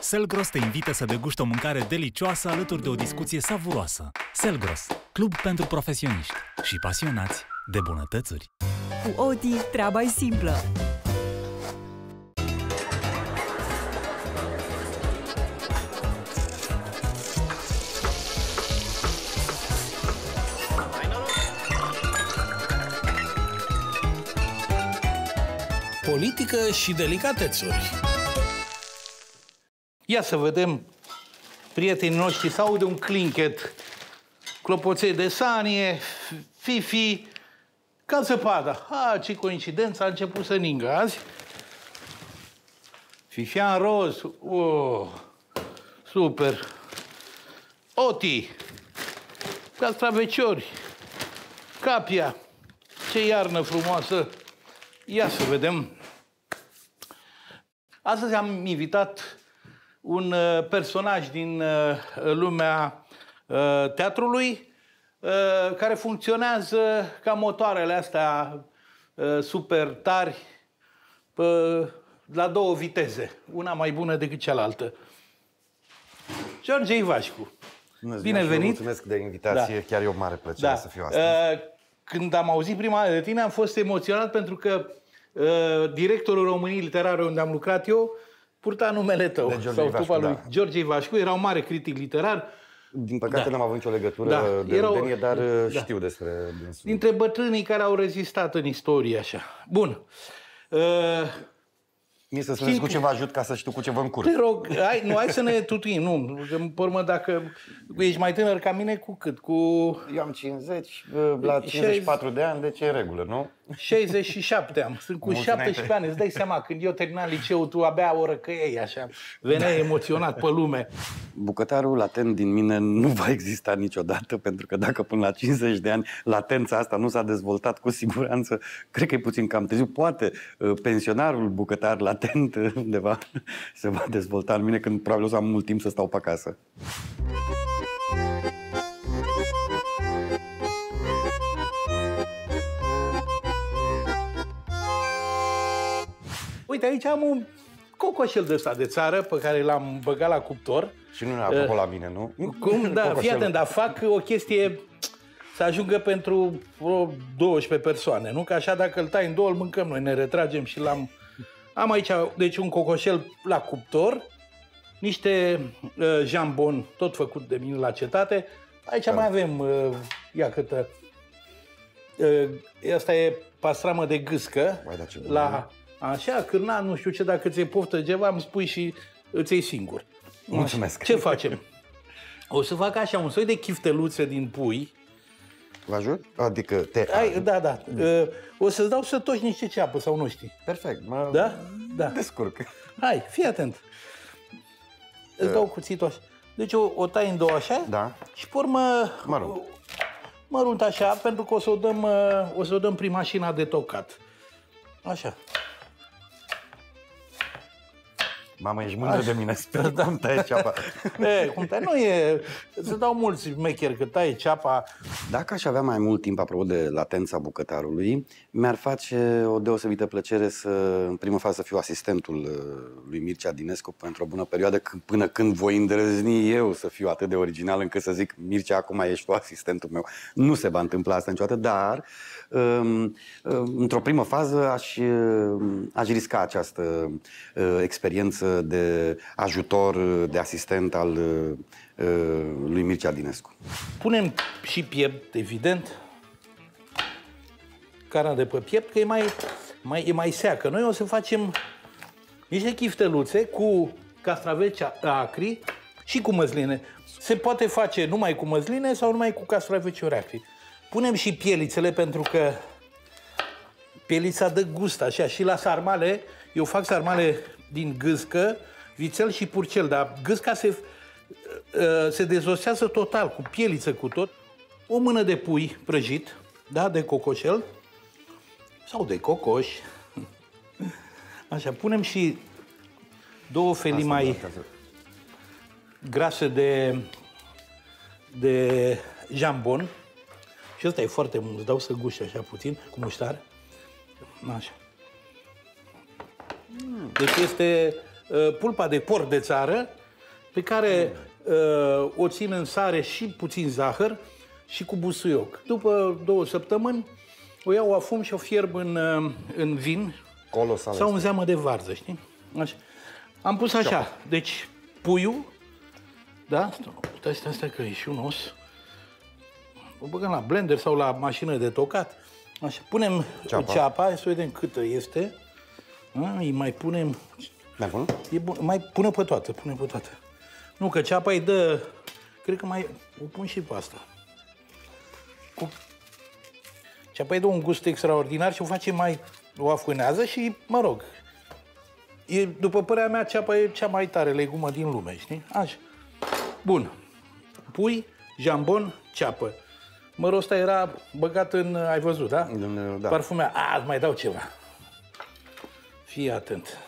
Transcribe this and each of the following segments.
Selgros te invită să deguști o mâncare delicioasă alături de o discuție savuroasă. Selgros, club pentru profesioniști și pasionați de bunătățuri. Cu Oti, treaba e simplă. Politică și delicatețuri. Ia să vedem, prietenii noștri, să aude un clinchet, clopoței de sanie, fifi, ca zăpada. Ha, ce coincidență, a început să ningă azi. Fifian roz, oh, super. Oti, castraveciori, capia, ce iarnă frumoasă. Ia să vedem. Astăzi am invitat un uh, personaj din uh, lumea uh, teatrului care funcționează ca motoarele astea super tari la două viteze, una mai bună decât cealaltă. George Ivașcu. Bună Bine venit! Mulțumesc de invitație, Da. chiar e o mare plăcere Da. să fiu astăzi. Când am auzit prima dată de tine, am fost emoționat pentru că uh, directorul României Literare, unde am lucrat eu, purta numele tău. De George sau Ivașcu, tupa lui da. George Ivașcu, era un mare critic literar. Din păcate da. n-am avut nicio legătură Da, de erau- rudenie, dar da. știu despre dânsul. Dintre bătrânii care au rezistat în istorie, așa. Bun. Uh, Mie să spuneți știi- cu ce vă ajut ca să știu cu ce vă încurc. te rog, hai, nu, hai să ne tutuim, nu. Că, pe urmă, dacă ești mai tânăr ca mine, cu cât? Cu Eu am 50, la 54 de ani, deci e în regulă, nu? 67 am. Sunt cu Mulți 17 înainte. ani. Îți dai seama, când eu terminam liceul, tu abia o răcăiei, așa. Veneai emoționat pe lume. Bucătarul latent din mine nu va exista niciodată, pentru că dacă până la 50 de ani latența asta nu s-a dezvoltat cu siguranță, cred că e puțin cam târziu. Poate uh, pensionarul bucătar latent uh, undeva se va dezvolta în mine când probabil o să am mult timp să stau pe acasă. Uite, aici am un cocoșel de ăsta de țară pe care l-am băgat la cuptor. Și nu ne apropo la mine, nu? Cum? Da, fii Cocoșelul. atent, dar fac o chestie să ajungă pentru vreo 12 persoane, nu? Că așa dacă îl tai în două, îl mâncăm noi, ne retragem și l-am... Am aici, deci, un cocoșel la cuptor, niște uh, jambon, tot făcut de mine la cetate. Aici mai avem, uh, ia câtă... Uh, asta e pastramă de gâscă. Vai, dar ce bună la Așa, cârna, nu știu ce, dacă ți-e poftă ceva, îmi spui și îți iei singur. Mulțumesc. Ce facem? O să fac așa, un soi de chifteluțe din pui. Vă ajut? Adică te Ai, da, da. Uh, O să-ți dau să toci niște ceapă sau nu știi. Perfect, mă Da? Da. descurc. Hai, fii atent. Îți dau cuțitul așa. Deci o, o tai în două așa Da. și pe urmă Mărunt. mărunt așa, pentru că o să o dăm, uh, o să o dăm prin mașina de tocat. Așa. Mamă, ești mândră de mine, sper da. cum tai ceapa. E, cum tai, nu e, să dau mulți mecheri că tai ceapa. Dacă aș avea mai mult timp, apropo de latența bucătarului, mi-ar face o deosebită plăcere să, în primă fază, să fiu asistentul uh, lui Mircea Dinescu pentru o bună perioadă, c- până când voi îndrăzni eu să fiu atât de original încât să zic, Mircea, acum ești tu asistentul meu. Nu se va întâmpla asta niciodată, dar um, um, într-o primă fază aș, um, aș risca această uh, experiență de ajutor, uh, de asistent al uh, uh, lui Mircea Dinescu. Punem și piept, evident. Carnea de pe piept, că e mai, mai, e mai seacă. Noi o să facem niște chifteluțe cu castraveți acri și cu măsline. Se poate face numai cu măsline sau numai cu castraveți acri. Punem și pielițele pentru că pielița dă gust așa și la sarmale, eu fac sarmale din gâscă, vițel și purcel, dar gâsca se, uh, se dezosează total, cu pieliță, cu tot. O mână de pui prăjit, da, de cocoșel sau de cocoș. Așa, punem și două felii mai grase de, de jambon. Și ăsta e foarte mult, îți dau să guși așa puțin, cu muștar. Așa. Deci este uh, pulpa de porc de țară, pe care uh, o țin în sare și puțin zahăr și cu busuioc. După două săptămâni o iau, o afum și o fierb în, uh, în vin Colosal. sau în este. zeamă de varză, știi? Așa. Am pus așa, deci puiul, da? Stai, stai, stai că e și un os. O băgăm la blender sau la mașină de tocat. Așa, punem Ceapa. ceapa, ceapa hai să vedem câtă este. A, îi mai punem, Mai bun? e bun, mai pune pe toată, pune pe toată. Nu, că ceapa îi dă, cred că mai, o pun și pe asta. Cu... Ceapa îi dă un gust extraordinar și o face mai, o afânează și, mă rog, e, după părerea mea, ceapa e cea mai tare legumă din lume, știi? Așa. Bun. Pui, jambon, ceapă. Mărul ăsta era băgat în, ai văzut, da? În, da. Parfumea. A, îți mai dau ceva. Fii atent.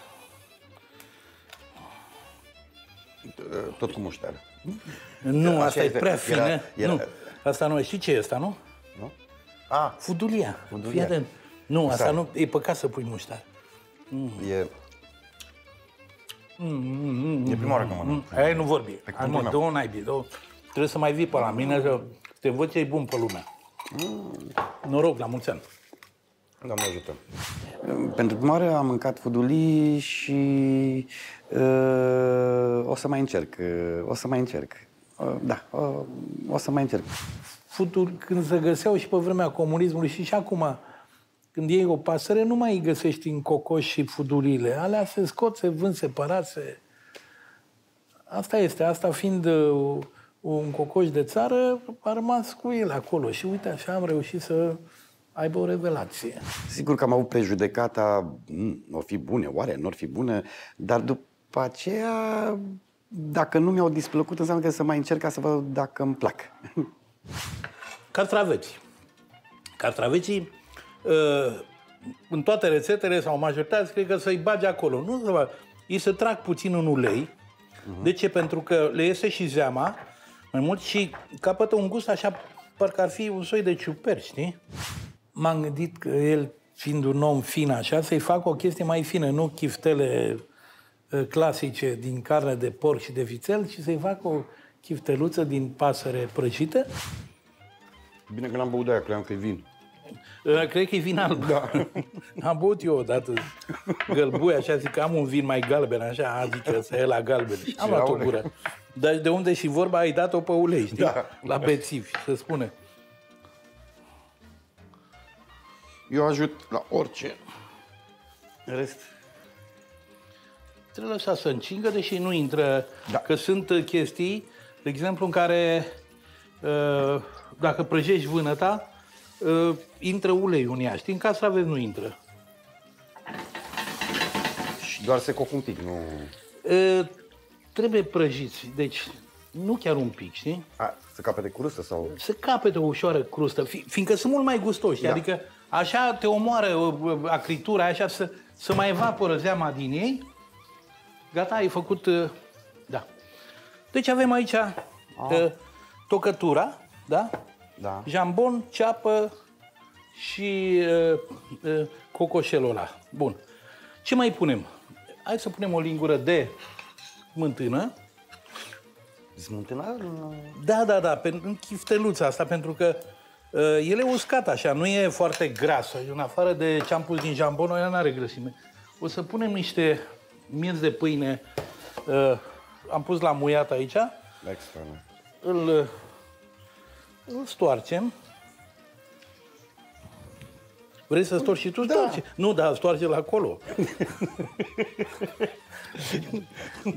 Tot cu muștar. Nu, Așa asta e este. prea Era- fină. era- Nu, asta nu e. Știi ce e asta, nu? Nu? A, Fudulia. Fudulia. Fii atent. Nu, asta Sare. nu, e păcat să pui muștar. e... E prima oară că mănânc. Hai, nu vorbi. Hai, câmpul mă, meu. două naibii, două. Trebuie să mai vii pe la mine, că te învăț ce e bun pe lumea. Noroc, la mulți ani. Doamne ajută. Pentru prima oară am mâncat fudulii și uh, o să mai încerc. uh, O să mai încerc. Uh, da, uh, o să mai încerc. Futul, când se găseau și pe vremea comunismului și și acum, când iei o pasăre, nu mai îi găsești în cocoș și fudurile. Alea se scot, se vând separat, se... Asta este, asta fiind uh, un cocoș de țară, a rămas cu el acolo. Și uite, așa am reușit să aibă o revelație. Sigur că am avut prejudecata, "Mm, o fi bune, oare nu or fi bune, dar după aceea, dacă nu mi-au displăcut, înseamnă că să mai încerc ca să văd dacă îmi plac. Castraveți. Castraveții, uh, în toate rețetele sau majoritatea, cred că să-i bagi acolo. Nu să bagi. Ei se trag puțin în ulei. De ce? Pentru că le iese și zeama mai mult și capătă un gust așa, parcă ar fi un soi de ciuperci, știi? M-am gândit că el, fiind un om fin așa, să-i fac o chestie mai fină, nu chiftele uh, clasice din carne de porc și de vițel, ci să-i fac o chifteluță din pasăre prăjită Bine că n-am băut de aia, credeam că e vin. Uh, Cred că e vin alb. Da. Am băut eu odată gălbui, așa zic că am un vin mai galben, așa, a, zic că să e la galben. Și am luat o aule. gură. Dar de unde și vorba, ai dat-o pe ulei, știi? Da. La bețivi, se spune. Eu ajut la orice. În rest, Trebuie lăsat să încingă, deși nu intră. Da. Că sunt uh, chestii, de exemplu, în care uh, dacă prăjești vânăta, uh, intră ulei în ea. Știi, în castraveți nu intră. și doar se coc un pic, nu... Uh, Trebuie prăjiți, deci nu chiar un pic, știi? A, să capete curusă sau... să capete o ușoară crustă, fi, fiindcă sunt mult mai gustoși. Da. Adică așa te omoară uh, acritura, așa să, să mai evaporă zeama din ei. Gata, ai făcut... uh, Da. Deci avem aici uh, tocătura, da? Da. Jambon, ceapă și uh, uh, cocoșelul ăla. Bun. Ce mai punem? Hai să punem o lingură de smântână. Smântâna? Da, da, da, pe, în chifteluța asta, pentru că uh, el e uscat așa, nu e foarte gras. În afară de ce am pus din jambon, ăla n-are grăsime. O să punem niște miez de pâine, uh, am pus la muiat aici, Extra, nu? îl, uh, îl stoarcem. Vrei să storci și tu? Da. Stoarce. Nu, da, stoarce-l acolo.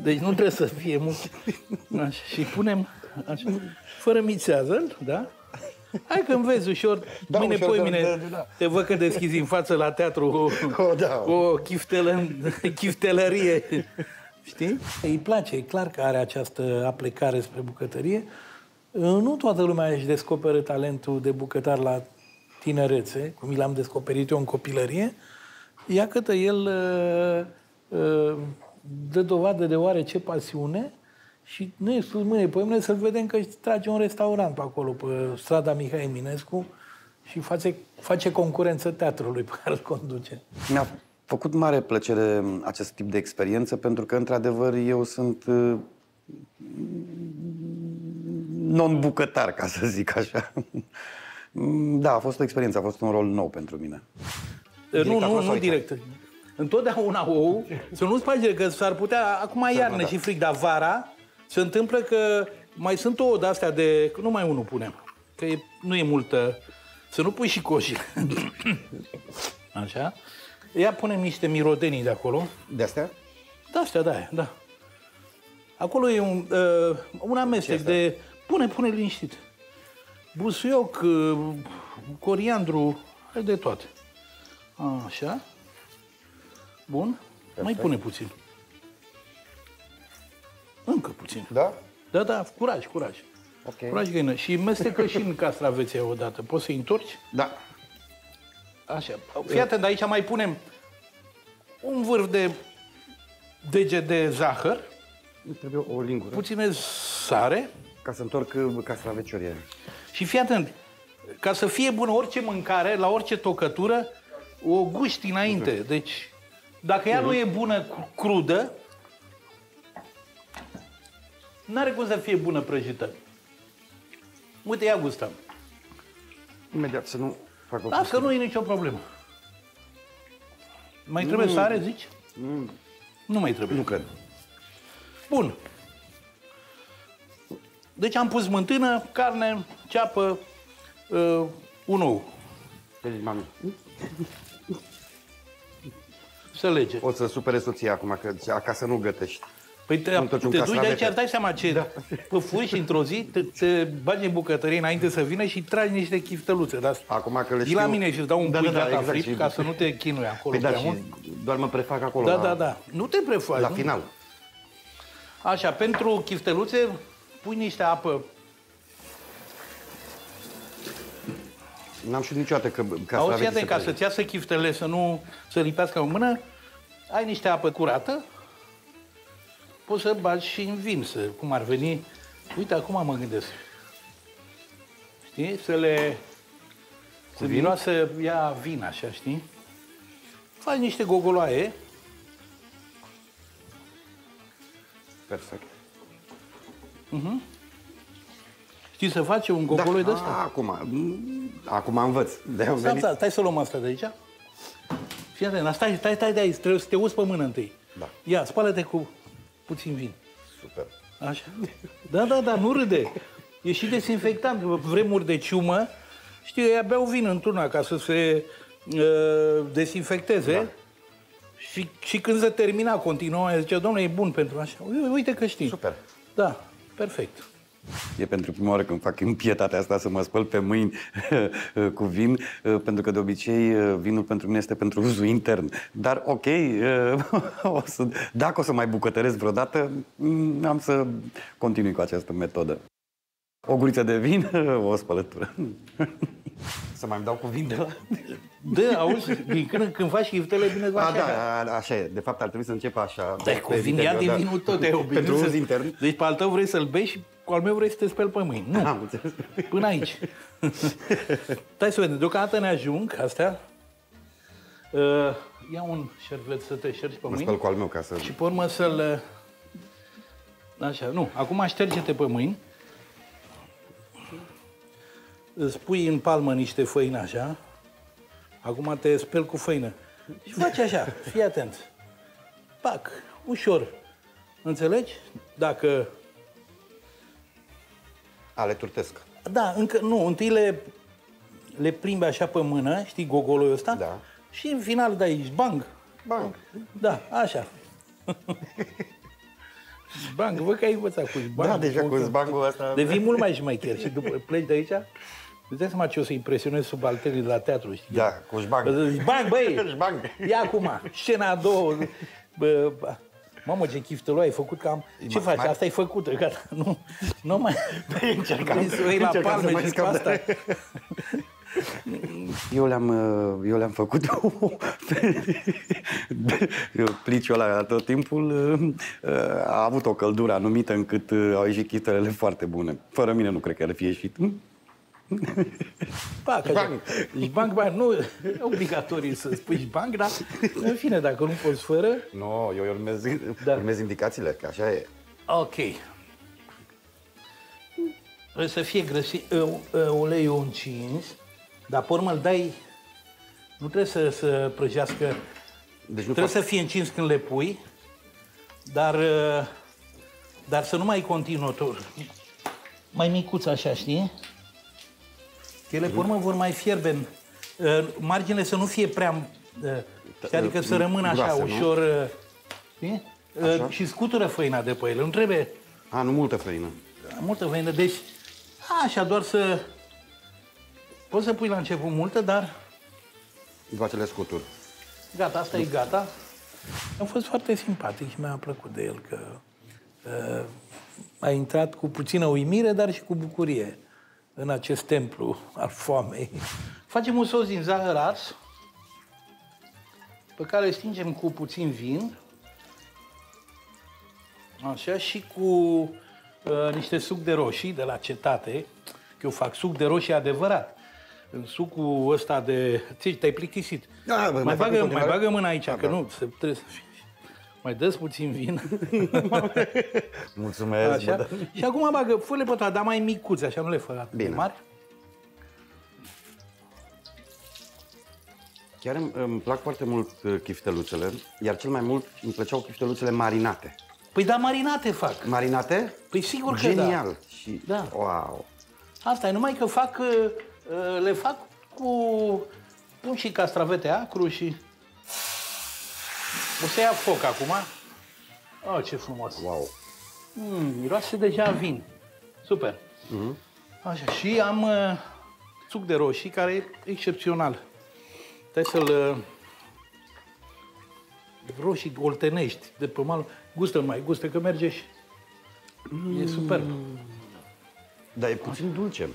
deci nu trebuie să fie mult. Așa, și punem așa, fără mițează da? Hai că vezi ușor, da, Da, mâine, ușor, poi da, mine, da, da. te văd că deschizi în față la teatru o, O, da. o chiftelă, chiftelărie. Știi? Îi place, e clar că are această aplecare spre bucătărie. Nu toată lumea își descoperă talentul de bucătar la tinerețe, cum l-am descoperit eu în copilărie. Ia câtă el uh, uh, dă dovadă de oarece pasiune și nu e sus mâine pe mâine să-l vedem că își trage un restaurant pe acolo, pe strada Mihai Eminescu și face, face concurență teatrului pe care îl conduce. Mi-a făcut mare plăcere acest tip de experiență pentru că, într-adevăr, eu sunt uh, non-bucătar, ca să zic așa. Da, a fost o experiență, a fost un rol nou pentru mine. Direct nu, acolo nu, sau nu aici? direct. Întotdeauna ou, să nu-ți pare că s-ar putea, acum e iarnă da. și frig, dar vara se întâmplă că mai sunt ouă de-astea de, că nu mai unul punem, că e, nu e multă, să nu pui și coșii. Așa. Ia punem niște mirodenii de acolo. De astea? Da, astea, da, da. Acolo e un, uh, un amestec de... Pune, pune liniștit. Busuioc, uh, coriandru, ai de toate. Așa. Bun. Mai pune puțin. Încă puțin. Da? Da, da, curaj, curaj. Ok. Curaj găină. Și mestecă și în castravețea odată. Poți să-i întorci? Da. Așa. Fii atent, aici mai punem un vârf de dege de zahăr, Îmi trebuie o lingură puține sare ca să întorc uh, castraveciorii. și fii atent, ca să fie bună orice mâncare, la orice tocătură, o guști înainte. Deci, dacă ea nu e bună cru- crudă, n-are cum să fie bună prăjită. Uite, ia gustăm. Imediat, să nu fac o Las că nu e nicio problemă. Mai trebuie sare, zici? Nu mai trebuie. Nu cred. Bun. Deci am pus mântână, carne, ceapă, uh, un ou. Deci, mami, Să lege. o să supere soția acum, că zice, acasă nu gătești. Păi te, Nu-mi toci un te duci de aici, castravete. îți dai seama ce da. păfuși într-o zi, te, te bagi în bucătărie înainte să vină și tragi niște chifteluțe. Dar Acum că le Vii la știu- mine și îți dau un Da, pui da, da, gata exact, fript și- ca să nu te chinui acolo Păi da, prea și mult. doar mă prefac acolo, Da, la, da, da. Nu te prefaci. la nu? final. Așa, pentru chifteluțe pui niște apă N-am știut niciodată că Auzi, castraveții iată, se ca să-ți iasă chiftele, să nu să lipească în mână, ai niște apă curată, poți să bagi și în vin, să, cum ar veni. Uite, acum mă gândesc. Știi? Să le... Să miroasă ea vin, așa, știi? Faci niște gogoloaie, Perfect. știi să faci un gogoloi de A, ăsta? Acum, mm, acum învăț. De am Stai, venit. stai, stai să luăm asta de aici. Fii atent, dar stai, stai, stai de aici, trebuie să te uzi pe mână întâi. Da. Ia, spală-te cu puțin vin. Super. Așa. Da, da, da, nu râde. E și desinfectant. Vremuri de ciumă, știi, ei beau vin într-una ca să se uh, desinfecteze. Da. Și, și când se termina, continua, zicea, domnule, e bun pentru așa. Ui- Uite că știi. Super. Da, perfect. E pentru prima oară când fac impietatea asta să mă spăl pe mâini cu vin, pentru că de obicei vinul pentru mine este pentru uzul intern. Dar ok, o să, dacă o să mai bucătăresc vreodată, mm, am să continui cu această metodă. O guriță de vin, o spălătură. Să mai îmi dau cu vin de la... Da, auzi, din când în când faci chiftele, bine cu A, așa. da, așa e. De fapt ar trebui să încep așa. Dai cu pe vin, ia interior, din da. vinul tot, te-ai obișnuit Pentru să- uz intern. Deci pe al tău vrei să-l bei și cu al meu vrei să te speli pe mâini. Nu. Am înțeles. Până aici. Stai să vedem. Deocamdată ne ajung astea. Uh, ia un șervet să te șergi pe Mă mâini spăl cu al meu ca să... și pe urmă să-l... Așa, nu. Acum șterge-te pe mâini. Îți pui în palmă niște făină așa. Acum te speli cu făină. Și faci așa, fii atent. Pac, ușor. Înțelegi? Dacă Ale turtesc. Da, încă nu, întâi le, le plimbi așa pe mână, știi, gogoloiul ăsta? Da. Și în final dai bang. Bang. Da, așa. bang, văd că ai învățat cu bang. Da, deja cu zbangul ăsta... Devii mult mai șmecher și după pleci de aici, îți dai seama ce o să impresionezi subalternii de la teatru, știi? Da, cu șbang. Zici, Bang, băi! Șbang. Ia acum, scena a doua. Bă, bă. Mamă, ce chiftelul ai făcut cam... Ce faci? mai- Asta e făcută, gata. Nu, nu mai... încercam- Vrei să o iei la încercam să palme mai și cu scap de- asta. Eu le-am, uh, eu le-am făcut pliciul ăla tot timpul uh, a avut o căldură anumită încât uh, au ieșit chiftelele foarte bune. Fără mine nu cred că ar fi ieșit. Pac, Banc. Banc, banc, nu e obligatoriu să spui banc, dar în fine, dacă nu poți fără, Nu, no, eu urmez, Da. da. urmez indicațiile, că așa e. ok. Trebuie să fie grăsi, uh, uh, uleiul încins, dar pe urmă îl dai, nu trebuie să, să prăjească, Deci nu trebuie fac... să fie încins când le pui, dar, uh, dar să nu mai continuă tot. Mai micuț așa, știi? Că Ele, pe urmă, vor mai fierbe. în- uh, Marginile să nu fie prea... uh, știi? Adică să rămână așa, Groase, nu? ușor... uh, Știi? Uh, Și scutură făina de pe ele. Nu trebuie A, nu multă făină. multă făină. Deci, așa, doar să... Poți să pui la început multă, dar După acele scuturi. gata, asta e gata. A fost foarte simpatic și mi-a plăcut de el că uh, a intrat cu puțină uimire, dar și cu bucurie în acest templu al foamei. Facem un sos din zahăr ars, pe care îl stingem cu puțin vin, așa, și cu uh, niște suc de roșii de la cetate, că eu fac suc de roșii adevărat. În sucul ăsta de... Ți, te-ai plictisit. Da, bă, mai, mai fac în bagă, mai continuare? bagă mâna aici, Da, că da. nu, se, trebuie să fie. Mai dă puțin vin. Mulțumesc, bă, Așa. da. Și acum bagă, fă-le pe toate, dar mai micuțe, așa nu le fă atât de Bine. mari. Chiar îmi, îmi plac foarte mult uh, chifteluțele, iar cel mai mult îmi plăceau chifteluțele marinate. Păi da, marinate fac. Marinate? Păi sigur că da. Genial. Și, Da. Wow. Asta e, numai că fac, uh, uh, le fac cu... Pun și castravete acru și... O să ia foc acum. Oh, ce frumos. Wow. Mm, miroase deja vin. Super. Așa, și am uh, suc de roșii, care e excepțional. Trebuie să-l... Uh, roșii oltenești de pe mal. Gustă mai, gustă că merge și... E superb. Dar e puțin dulce.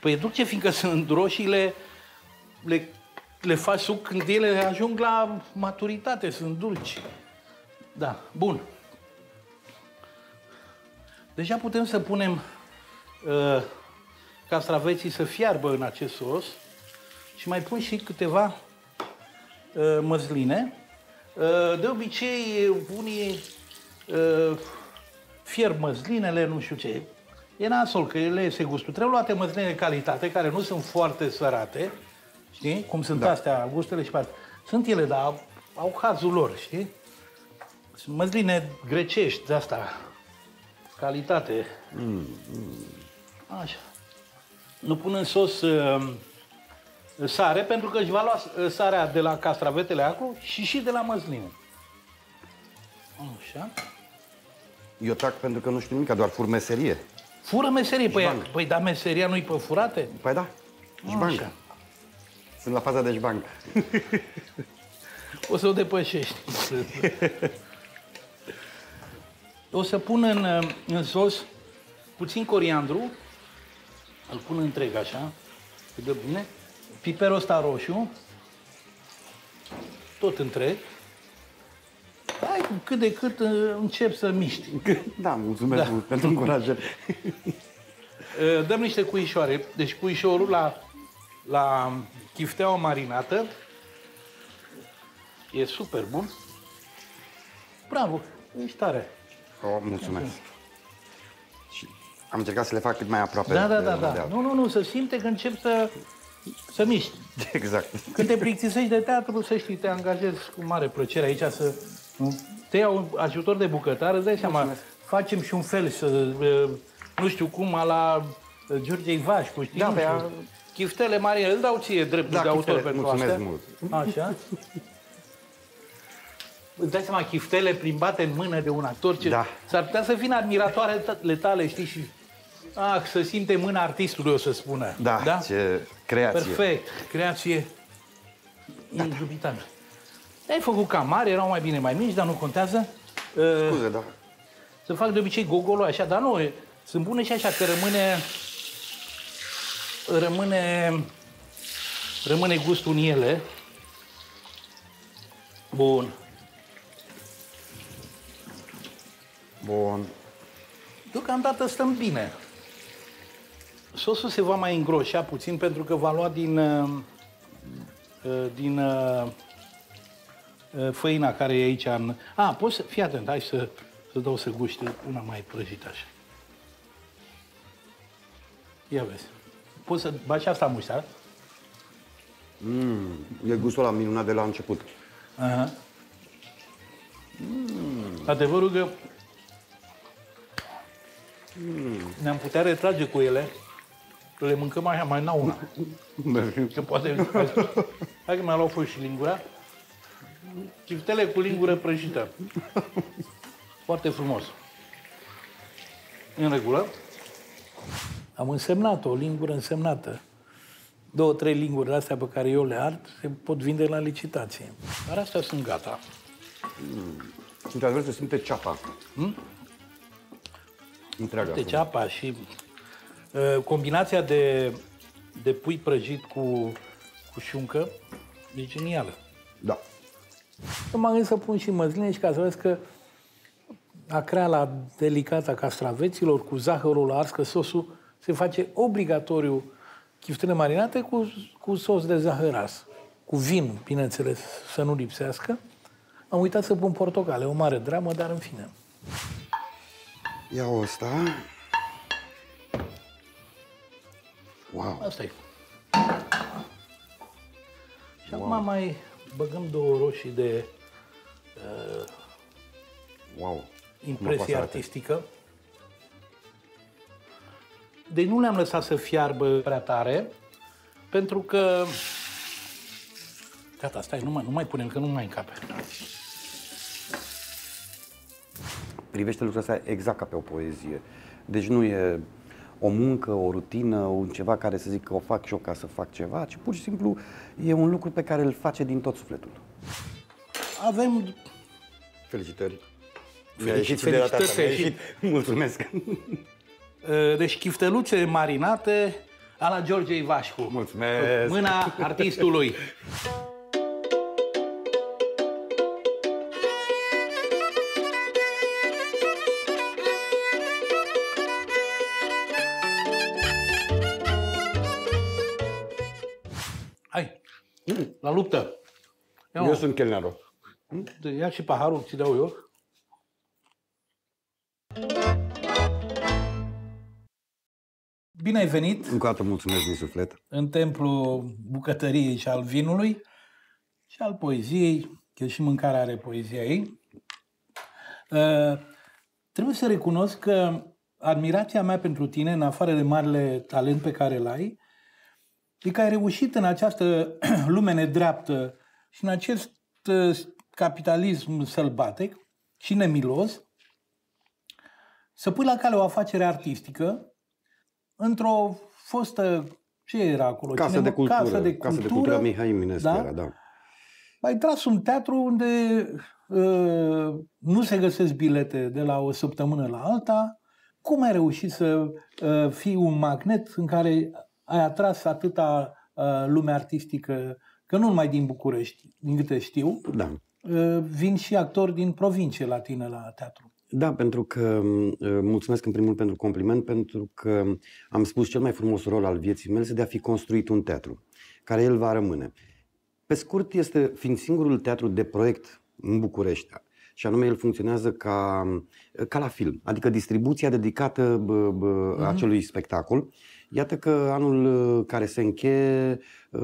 Păi e dulce, fiindcă sunt roșiile, le, le faci suc când ele ajung la maturitate, sunt dulci. Da, bun. Deja putem să punem uh, castraveții să fiarbă în acest sos și mai pun și câteva uh, măsline. Uh, de obicei, unii uh, fierb măslinele, nu știu ce. E nasol, că ele se gustul. Trebuie luate măsline de calitate, care nu sunt foarte sărate, știi? Cum sunt da. astea, gustele și parte. Sunt ele, dar au, au hazul lor, știi? Sunt măsline grecești de asta, calitate. Așa. Nu pun în sos uh, sare, pentru că își va lua uh, sarea de la castravetele acru și și de la măsline. Așa. Eu tac pentru că nu știu nimic, doar fur meserie. Fură meserie. Păi, Jbanc. păi da, meseria nu-i pe furate? Păi da, jbanc. Așa. Sunt la faza de jbanc. O să o depășești. o să pun în, în sos puțin coriandru. Îl pun întreg așa, că dă bine. Piperul ăsta roșu. Tot întreg. Hai, cât de cât uh, încep să miști. Da, mulțumesc Da. mult pentru încurajare. Uh, Dăm niște cuișoare. Deci cuișorul la, la chifteaua marinată e super bun. Bravo, ești tare. Oh, mulțumesc. Și am încercat să le fac cât mai aproape Da, da, de da, una de da. alta. Nu, nu, nu, să simte că încep să, să miști. Exact. Când te plictisești de teatru, să știi, te angajezi cu mare plăcere aici să te iau ajutor de bucătar, îți dai seama, Mulțumesc. facem și un fel să, uh, nu știu cum, a la uh, George Ivașcu, știi? Da, nu pe știu. a- Chiftele mari, îți dau ție dreptul Da, de autor chiftele, pentru mulțumesc astea. mult. Așa. Îți dai seama, chiftele plimbate în mână de un actor, ce Da. s-ar putea să vină admiratoarele tale, știi, și ah, să simte mâna artistului, o să spună. Da, ce creație. Perfect. Creație indubitabil. Ai făcut cam mari, erau mai bine mai mici, dar nu contează. Uh, Scuze, da. să fac de obicei gogolo așa, dar nu, e- sunt bune și așa, că rămâne rămâne rămâne gustul în ele. Bun. Bun. Deocamdată stăm bine. sosul se va mai îngroșa puțin pentru că va lua din, uh, uh, din uh, uh, făina care e aici în... A, poți să... Fii atent, hai să, să dau să guște una mai prăjită așa. Ia vezi. Poți să bagi asta muștar? E gustul ăla minunat de la început. Aha. Mm. Adevărul că ne-am putea retrage cu ele, să le mâncăm așa mai na una. Că poate... Hai că mi-a luat foc și lingura. Chiftele cu lingură prăjită. Foarte frumos. În regulă. Am însemnat o lingură însemnată. Două, trei linguri de astea pe care eu le ard se pot vinde la licitație. Dar astea sunt gata. Și într-adevăr se simte ceapa. Hmm? Întreaga. Deci apa și uh, combinația de, de pui prăjit cu, cu șuncă e genială. Da. Eu m-am gândit să pun și măsline și ca să vezi că acreala delicată a castraveților cu zahărul ars, că sosul se face obligatoriu chiftele marinate cu, cu sos de zahăr ars. Cu vin, bineînțeles, să nu lipsească. Am uitat să pun portocale, o mare dramă, dar în fine. Iau ăsta. Wow. Asta e. Și acum mai băgăm două roșii de Wow. Cum impresie poate arăta? artistică. Deci nu le-am lăsat să fiarbă prea tare, pentru că... Gata, stai, nu mai, nu mai punem, că nu mai încape. Privește lucrul ăsta exact ca pe o poezie. Deci nu e o muncă, o rutină, un ceva care să zic că o fac și eu ca să fac ceva, ci pur și simplu e un lucru pe care îl face din tot sufletul. Avem Felicitări. Felicit- felicitări, felicit. Mulțumesc. Uh, deci chifteluțe marinate a la George Ivașcu. Mulțumesc. Mâna artistului. Hai, la luptă. Ia, Eu sunt chelnerul. ia și paharul, ți dau eu. Bine ai venit Încă o dată mulțumesc din suflet. în templul bucătăriei și al vinului și al poeziei, că și mâncarea are poezia ei. Uh, trebuie să recunosc că admirația mea pentru tine, în afară de marele talent pe care îl ai, e că ai reușit în această lume nedreaptă și în acest uh, capitalism sălbatic și nemilos, să pui la cale o afacere artistică într-o fostă, ce era acolo? Casă Cinema- de cultură. Casă de cultură, Casă de cultură Mihai Eminescu da? era, da. ai tras un teatru unde uh, nu se găsesc bilete de la o săptămână la alta. Cum ai reușit să uh, fii un magnet în care ai atras atâta uh, lume artistică, că nu numai din București, din câte știu, Da. uh, vin și actori din provincie la tine la teatru. Da, pentru că uh, mulțumesc în primul rând pentru compliment, pentru că am spus cel mai frumos rol al vieții mele este de a fi construit un teatru, care el va rămâne. Pe scurt, este fiind singurul teatru de proiect în București, și anume el funcționează ca, ca la film, adică distribuția dedicată bă, bă, Mhm. acelui spectacol. Iată că anul uh, care se încheie uh,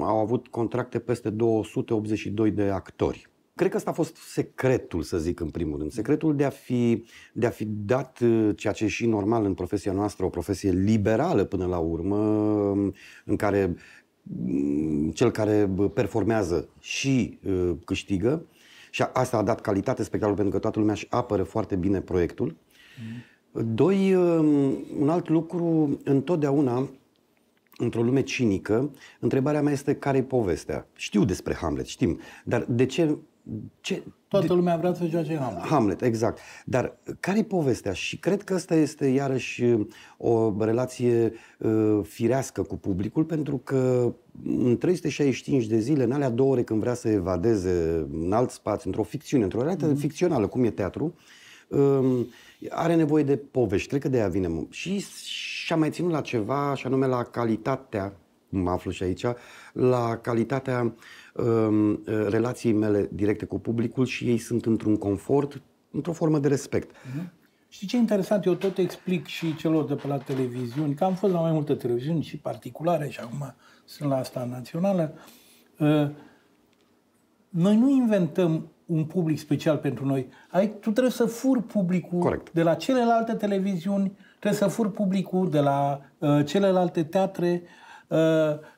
au avut contracte peste 282 de actori. Cred că ăsta a fost secretul, să zic, în primul rând. Secretul de a fi, de a fi dat uh, ceea ce e și normal în profesia noastră, o profesie liberală până la urmă, um, în care mm, cel care bă, performează și uh, câștigă. Și a- asta a dat calitate spectacolului pentru că toată lumea își apără foarte bine proiectul. Doi, um, un alt lucru, întotdeauna, într-o lume cinică, întrebarea mea este care e povestea? Știu despre Hamlet, știm, dar de ce... ce Toată lumea vrea să joace Hamlet. Hamlet, exact. Dar care e povestea? Și cred că asta este iarăși o relație uh, firească cu publicul, pentru că în 365 de zile, în alea două ore când vrea să evadeze în alt spațiu, într-o ficțiune, într-o realitate ficțională, cum e teatru, um, are nevoie de povești, cred că de aia vine. Și și-a mai ținut la ceva, și anume la calitatea, mă aflu și aici, la calitatea um, relației mele directe cu publicul și ei sunt într-un confort, într-o formă de respect. Mm-hmm. Știi ce interesant? Eu tot explic și celor de pe la televiziuni, că am fost la mai multe televiziuni și particulare și acum sunt la asta națională. Uh, noi nu inventăm un public special pentru noi. Ai, tu trebuie să furi publicul Corect. de la celelalte televiziuni, trebuie să furi publicul de la uh, celelalte teatre. Uh,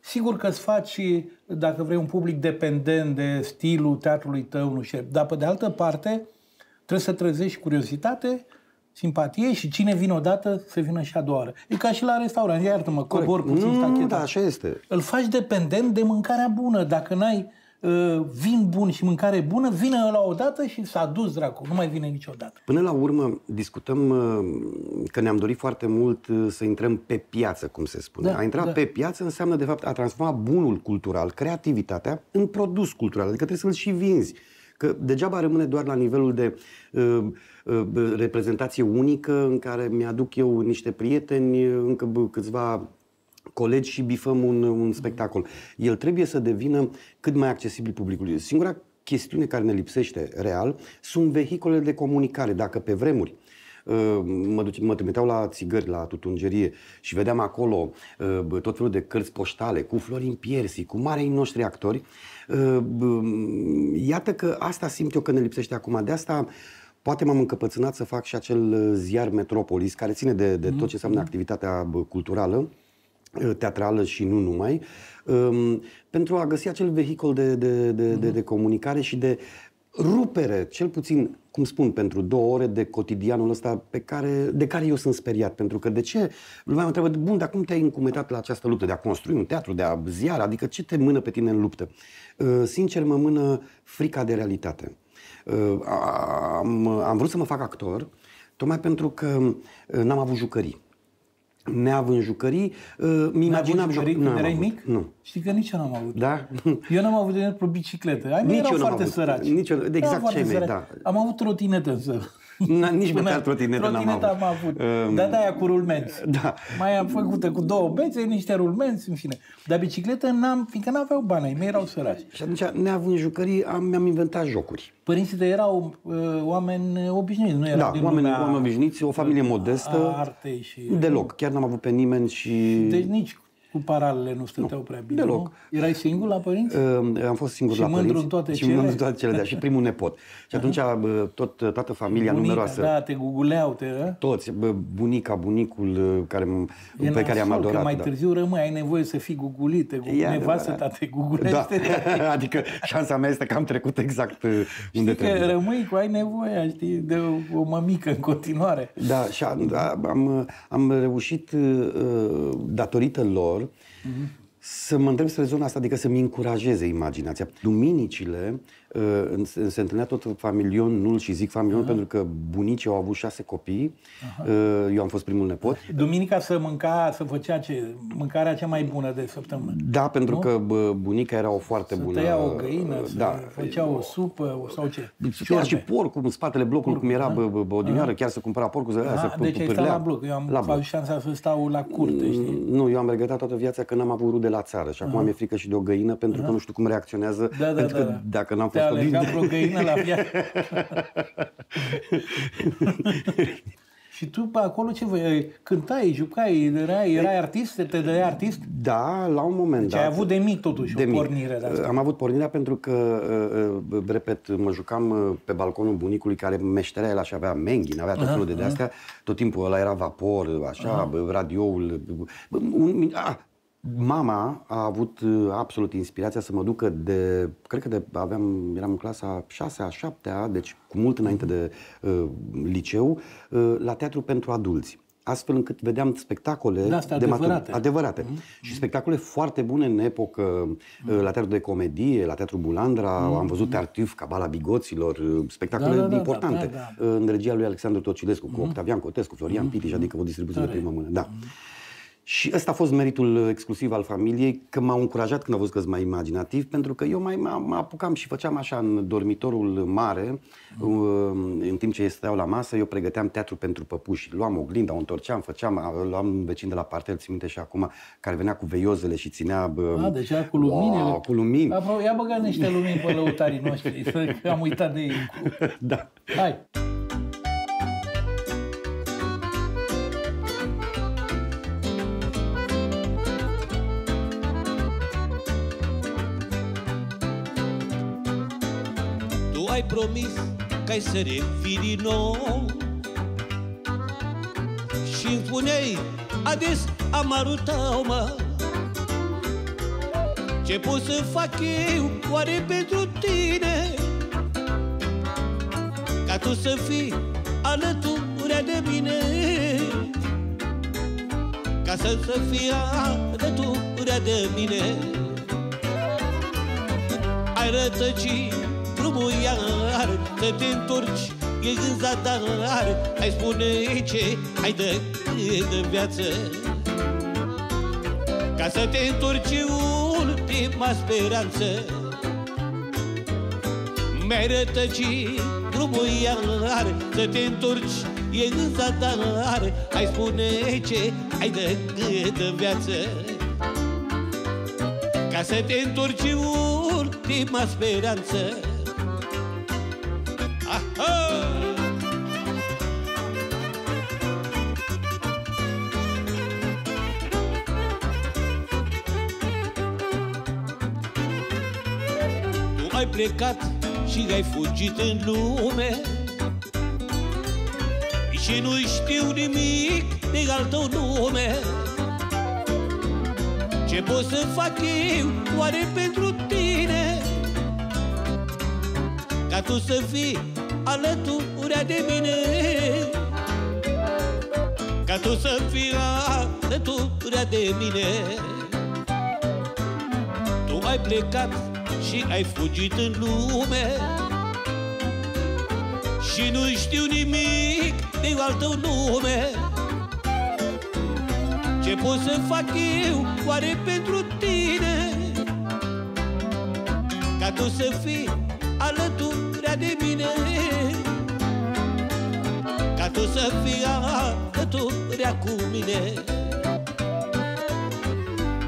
sigur că îți faci, dacă vrei, un public dependent de stilul teatrului tău, nu știu, dar pe de altă parte trebuie să trezești curiozitate, simpatie și cine vine odată să vină și a doua oară. E ca și la restaurant, iartă-mă, cobor puțin Nu, stacheta. da, așa este. Îl faci dependent de mâncarea bună. Dacă n-ai uh, vin bun și mâncare bună, vine la o dată și s-a dus dracu, nu mai vine niciodată. Până la urmă, discutăm uh, că ne-am dorit foarte mult uh, să intrăm pe piață, cum se spune. Da, a intrat da. pe piață înseamnă, de fapt, a transforma bunul cultural, creativitatea, în produs cultural. Adică trebuie să-l și vinzi. Că degeaba rămâne doar la nivelul de uh, uh, reprezentație unică în care mi-aduc eu niște prieteni, încă bă, câțiva colegi și bifăm un, un spectacol. El trebuie să devină cât mai accesibil publicului. Singura chestiune care ne lipsește real sunt vehiculele de comunicare. Dacă pe vremuri uh, mă, duce, mă trimiteau la țigări, la tutungerie și vedeam acolo uh, bă, tot felul de cărți poștale cu Florin Piersi, cu marii noștri actori. Uh, bă, Iată că asta simt eu că ne lipsește acum. De asta poate m-am încăpățânat să fac și acel uh, ziar Metropolis, care ține de, de tot ce înseamnă activitatea bă, culturală teatrală și nu numai, um, pentru a găsi acel vehicul de, de, de, de, de comunicare și de rupere, cel puțin, cum spun, pentru două ore de cotidianul ăsta pe care, de care eu sunt speriat. Pentru că de ce? Lumea mă întreabă, bun, dar cum te-ai încumetat la această luptă de a construi un teatru, de a ziar, adică ce te mână pe tine în luptă? Uh, Sincer, mă mână frica de realitate. Uh, Am, am vrut să mă fac actor, tocmai pentru că uh, n-am avut jucării neavând jucării, uh, mi imaginam jucării N-am când erai avut. mic? Nu. Știi că nici eu n-am avut. Da? Eu n-am avut de pe bicicletă. Ai mei Nici erau eu n-am foarte avut. săraci. Nici eu- Erau exact foarte cei mei, săraci. da. Am avut trotinetă însă. Na, nici Până- măcar trotinetă n-am Trotinetă avut. am avut. Um, Da, de aia cu rulmenți. Da. Mai am făcută cu două bețe, niște rulmenți, în fine. Dar bicicletă n-am, fiindcă n-aveau bani, ai mei erau săraci. Și atunci, neavând jucării, am, mi-am inventat jocuri. Părinții tăi erau uh, oameni obișnuiți, nu erau Da, din oameni, lumea oameni obișnuiți, o familie modestă. artei și... Deloc. Chiar n-am avut pe nimeni și... Deci nici cu paralele nu stăteau prea bine, deloc. nu? Erai singur la părinți? Uh, Am fost singur Și la mândru părinți. în toate și cele? mândru în toate cele, da. Și primul nepot. Și atunci uh, tot, toată familia Bunica, numeroasă. da, te guguleau, te... ă? Toți, bă, bunica, bunicul uh, care, m- E pe care am nasol, adorat. Că mai da. târziu rămâi, ai nevoie să fii gugulit, te gu... E nevastă adevărat. ta te gugulește. Da. adică șansa mea este că am trecut exact uh, unde Știi că trebuie. rămâi cu ai nevoie, știi, de o, o mămică în continuare. Da, și am, da, am, am reușit, uh, datorită lor, Mhm. să mă întreb spre zona asta, adică să-mi încurajeze imaginația. Duminicile uh, se întâlnea tot familionul și zic familion pentru că bunicii au avut șase copii, uh, eu am fost primul nepot. Duminica să mânca, să făcea ce? Mâncarea cea mai bună de săptămână. Da, pentru că bă, bunica era o foarte Să bună... tăia o găină, să da. făcea o supă sau ce? Chiar și porcul în spatele blocului, cum era bă, bă, bă, odinioară, Aha. chiar să cumpăra porcul, să, să Ah, deci ai stat pârlea. la bloc. Eu am la avut șansa să stau la curte, știi? Nu, eu am regretat toată viața că n-am avut rude la țară și acum mi-e frică și de o găină pentru că nu știu cum reacționează. Da, da, pentru da, că da. dacă n-am Te fost alega obișnuit... vreo găină la viață. Și tu pe acolo ce voi? Cântai, jucai, erai, erai artist, te dădeai artist? Da, la un moment Deci dat. ai avut de mic totuși de o mic. pornire de asta. Am avut pornirea pentru că, uh, uh, repet, mă jucam uh, pe balconul bunicului care meșterea el așa, avea menghin, avea tot felul de de-astea. Tot timpul ăla era vapor, așa, bă, radioul. bă, Un, a, Mama a avut uh, absolut inspirația să mă ducă de, cred că de, aveam, eram în clasa 6 a 7 -a, deci cu mult înainte de uh, liceu, uh, la teatru pentru adulți. Astfel încât vedeam spectacole De astea de matur- adevărate. adevărate. Și spectacole foarte bune în epocă, uh, la teatru de comedie, la teatru Bulandra, am văzut Tartuf, Cabala Bigoților, uh, spectacole Da, da, da, importante. da, da. În regia lui Alexandru Tocilescu, cu Octavian Cotescu, Florian Pitiș, adică o distribuție de Tare. primă mână. Da. Și ăsta a fost meritul exclusiv al familiei, că m-au încurajat când au văzut că sunt mai imaginativ, pentru că eu mai mă apucam și făceam așa în dormitorul mare, mm. în timp ce stăteau la masă, eu pregăteam teatru pentru păpuși. Luam oglinda, o întorceam, făceam, luam un vecin de la parter, țin minte și acum, care venea cu veiozele și ținea... Bă, A, deci cu luminile. Wow, cu lumini. Apropo, ia băga niște lumini pe lăutarii noștri, că am uitat de ei. Da. Hai! Promis că ai să revii din nou. Și îmi spuneai ades amarul tău, mă. Ce pot să fac eu oare pentru tine? Ca tu să fii alături de mine. Ca să, să fii alături de mine. Ai rătăcit drumul iar Să te întorci, e în zadar Hai spune ce ai de în viață. Ca să te întorci ultima speranță. Mi-ai rătăcit drumul iar Să te întorci, e în zadar Hai spune ce ai de în viață. Ca să te întorci ultima speranță ai plecat și ai fugit în lume. Și nu știu nimic de al tău nume. Ce pot să fac eu oare pentru tine? Ca tu să fii alături de mine. Ca tu să fii alături de mine. Tu ai plecat și ai fugit în lume. Și nu știu nimic de al tău nume Ce pot să fac eu oare pentru tine? Ca tu să fii alături de mine Ca tu să fii alături cu mine.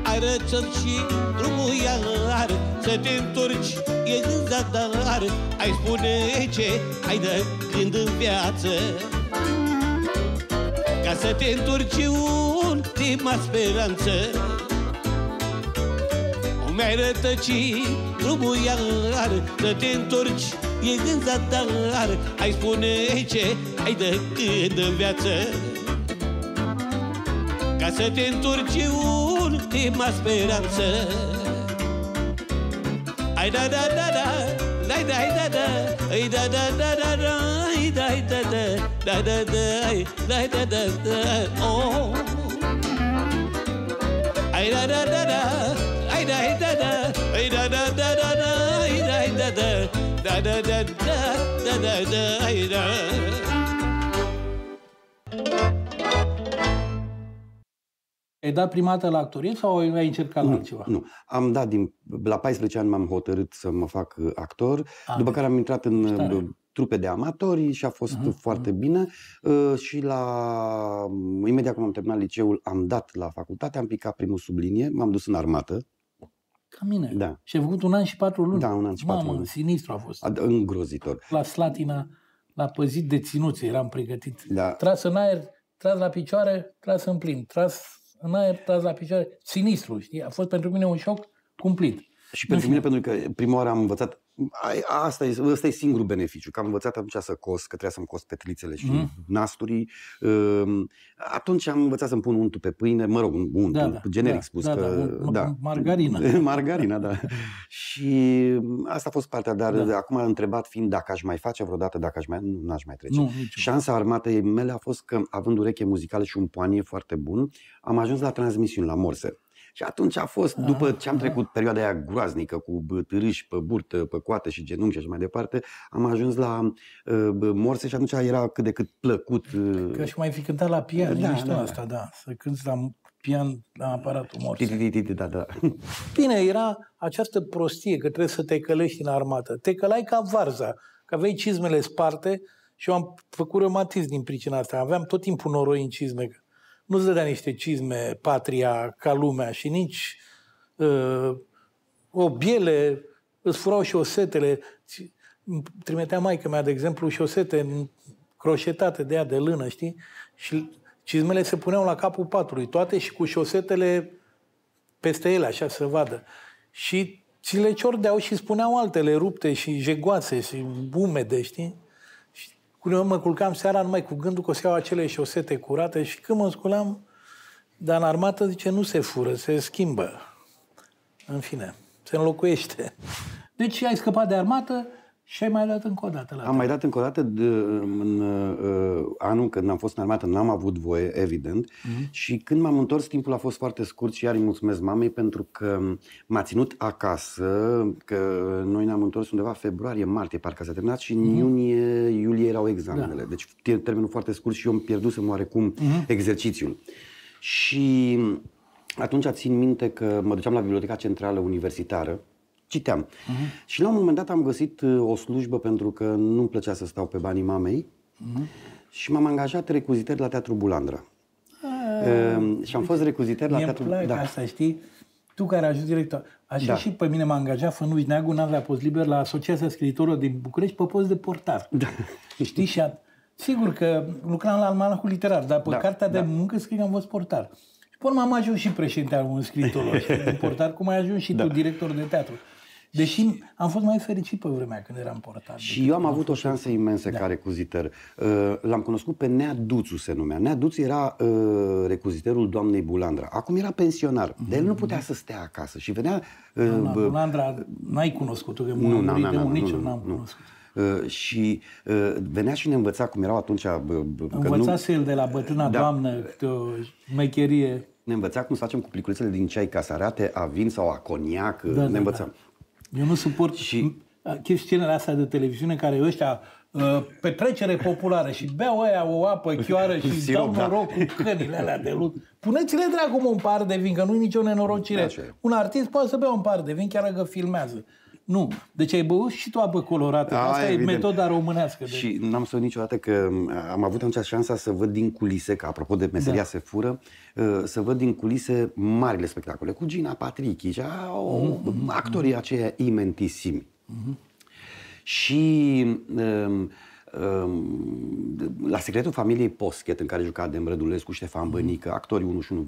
Ai rățări și drumul iar să te întorci E în zadar. Ai spune ce ai de gând în viață. Ca să te întorci ultima speranță. Mi-ai rătăcit drumul iar Să te întorci e gânza dar Ai spune ce ai de când în viață Ca să te întorci ultima speranță Ai da da da da da dai da da Ai da da da da da Ai da da da Da da da Ai da da da da Oh Ai da da da da Ai da da da Ai da da da da da da da da da da ai da Ai dat prima dată la actorie sau ai încercat nu, la altceva? Nu, am dat din... La 14 ani m-am hotărât să mă fac uh, actor, a, după care am intrat în stare. Uh, trupe de amatori și a fost uh-huh, foarte uh-huh. bine uh, și la imediat când am terminat liceul am dat la facultate, am picat primul sublinie, m-am dus în armată. Ca mine? Da. Și ai făcut un an și patru luni? Da, un an și patru Mamă, luni. sinistru a fost. Ad- îngrozitor. La Slatina, la păzit de ținuți, eram pregătit. Da. Tras în aer, tras la picioare, tras în plin, tras în aer, tras la picioare, sinistru, știi? A fost pentru mine un șoc cumplit. Și pentru mine, pentru că prima oară am învățat, asta e, asta e singurul beneficiu, că am învățat atunci să cos, că trebuia să-mi cos petlițele și mm. nasturii. Ehm, atunci am învățat să-mi pun untul pe pâine, mă rog, untul, da, da, generic da, spus. Da, că, da, da. Margarina. Margarina, da. și asta a fost partea, dar da. acum am întrebat fiind dacă aș mai face vreodată, dacă aș mai, nu aș mai trece. Nu, Șansa armatei mele a fost că, având ureche muzicală și un poanie foarte bun, am ajuns la transmisiuni, la morse. Și atunci a fost, după ce am trecut perioada aia groaznică cu târâși pe burtă, pe coate și genunchi și așa mai departe, am ajuns la uh, morse și atunci era cât de cât plăcut. Uh... Că și mai fi cântat la pian, da, da, da, asta, da. Să cânti la pian la aparatul morții. Titititi, Da, da. Bine, era această prostie că trebuie să te călești în armată. Te călai ca varza, că aveai cizmele sparte și eu am făcut reumatism din pricina asta. Aveam tot timpul noroi în cizme. Că Nu-ți dădea niște cizme patria ca lumea și nici uh, o biele, îți furau șosetele. Ți- îmi Trimitea maica mea, de exemplu, șosete în- croșetate de ea de lână, știi? Și cizmele se puneau la capul patului, toate și cu șosetele peste ele, așa să vadă. Și ți le ciordeau și spuneau altele rupte și jegoase și umede, știi? Și când mă culcam seara numai cu gândul că o să iau acele șosete curate și când mă sculam, dar în armată, zice, nu se fură, se schimbă. În fine, se înlocuiește. Deci ai scăpat de armată și ai mai dat încă o dată la Am mai dat încă o dată de, în uh, anul când am fost în armată, n-am avut voie, evident, Mhm. și când m-am întors, timpul a fost foarte scurt și iar îi mulțumesc mamei pentru că m-a ținut acasă, că noi ne-am întors undeva februarie, martie, parcă s-a terminat și în Mhm. iunie, iulie erau examenele. Da. Deci te- termenul foarte scurt și eu îmi pierdusem oarecum Mhm. exercițiul. Și atunci țin minte că mă duceam la Biblioteca Centrală Universitară, citeam. Uh-huh. Și la un moment dat am găsit uh, o slujbă pentru că nu-mi plăcea să stau pe banii mamei uh-huh. și m-am angajat recuziter la Teatru Bulandra. Uh, și am fost recuziter la Mie îmi Teatru... plac da. asta, știi? Tu care ajungi director. Așa Da. și pe mine m-a angajat Fănuș Neagu, n avea post liber la Asociația Scriitorilor din București pe post de portar. Da. Știi? Și a, sigur că lucram la almanacul literar, dar pe Da, da. cartea de da. muncă scrie că am fost portar. Și până am ajuns și președinte al unui scriitor de portar, cum ai ajuns și da. tu director de teatru. Deși am fost mai fericit pe vremea când eram portar. Și eu am avut o șansă imensă da. ca recuziter. Uh, L-am cunoscut pe Nea Duțu, se numea. Nea Duțu era uh, recuziterul doamnei Bulandra. Acum era pensionar, mm-hmm. dar el nu putea să stea acasă și venea... Uh, Doamna bă, Bulandra, n-ai cunoscut-o, că nu, m-am n-am, murit de n-am, mult, nici nu, eu n-am nu. cunoscut. Uh, și uh, venea și ne învăța cum erau atunci... Uh, că nu, Învățase el de la bătrâna Da. da. doamnă câte o șmecherie. ne învăța cum să facem cu pliculețele din ceai ca să arate a vin sau a coniac. Da, ne da, învățam. Eu nu suport Și- și chestiunile astea de televiziune care ăștia uh, petrecere populară și beau aia o apă chioară și Sirop, dau da. noroc cu cănile alea de lut. Puneți-le dracu mă, un par de vin, că nu-i nicio nenorocire. Așa e. un artist poate să bea un par de vin chiar dacă filmează. Nu. Deci ai băut și tu apă colorată. A, Asta e evident. metoda românească. De... Și n-am să uit niciodată că m, am avut atunci șansa să văd din culise, că apropo de meseria Da. se fură, uh, să văd din culise marile spectacole, cu Gina Patrichi, și au, Mhm, actorii aceia imentisimi. Și um, um, la secretul familiei Poschet, în care juca Dem Rădulescu, Ștefan Bănică, actorii 1 și 1,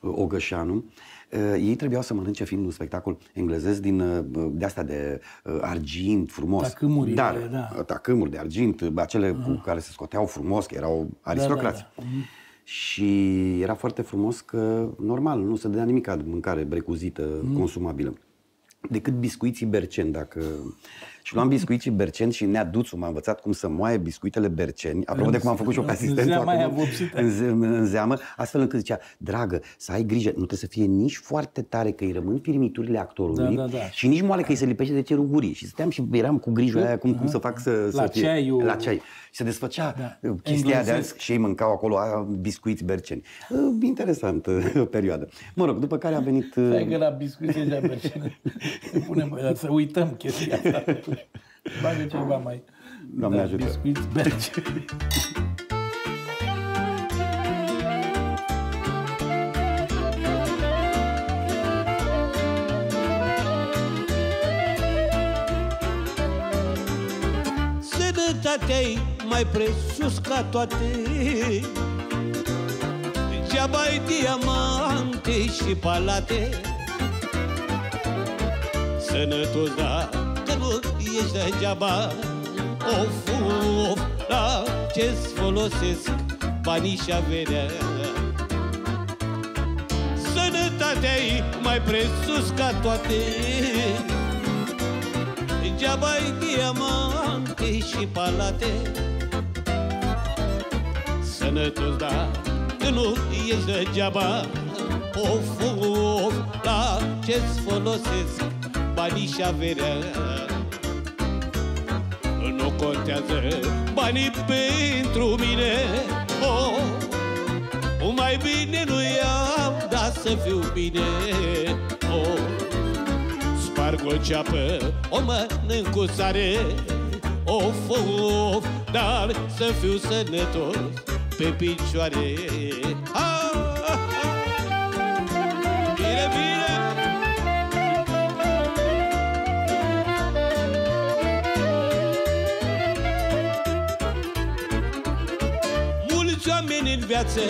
Ogășanu, uh, ei trebuiau să mănânce fiind un spectacol englezesc din uh, de asta de uh, argint frumos. Tacâmurile, Dar, da. tacâmuri de argint, acele cu care se scoteau frumos, că erau aristocrați. da, Și era foarte frumos că, normal, nu se dădea nimic de mâncare brecuzită, consumabilă. Decât biscuiții berceni, dacă... Și luam biscuiții berceni și Nea Duțu m-a învățat cum să moaie biscuitele berceni, apropo de cum am făcut și eu ca În asistent. zeama aia acum, vopsită. în, ze- în zeamă, astfel încât zicea, dragă, să ai grijă, nu trebuie să fie nici foarte tare că îi rămân firmiturile actorului Da, da, da. și nici moale că îi se lipește de cerul gurii. Și stăteam și eram cu grijă aia cum, cum să fac să, La să fie. ceaiul- La ceai. Și se desfăcea Da. uh, chestia de Englezesc. azi și ei mâncau acolo a, biscuiți berceni. Uh, Interesant uh, perioadă. Mă rog, după care a venit... uh, Stai că la biscuiți deja percene. Ne punem, bă, să uităm chestia asta. Bagă ceva mai... Doamne ajută. Biscuiți berce. Sănătatea-i mai presus ca toate degeaba ai diamante și palate Sănătos, da, că nu ești degeaba? Of, of, la ce-ți folosesc banii și averea? Sănătatea-i mai presus ca toate. Degeaba ai diamante și palate. Sănătos, da, că nu ești degeaba? Of, of, la ce-ți folosesc banii și averea? Nu contează banii pentru mine. Oh, mai bine nu ia fiu bine. Oh, Sparg o ceapă, o mănânc cu sare. Of, of, dar să fiu sănătos pe picioare. Ha, oameni în viață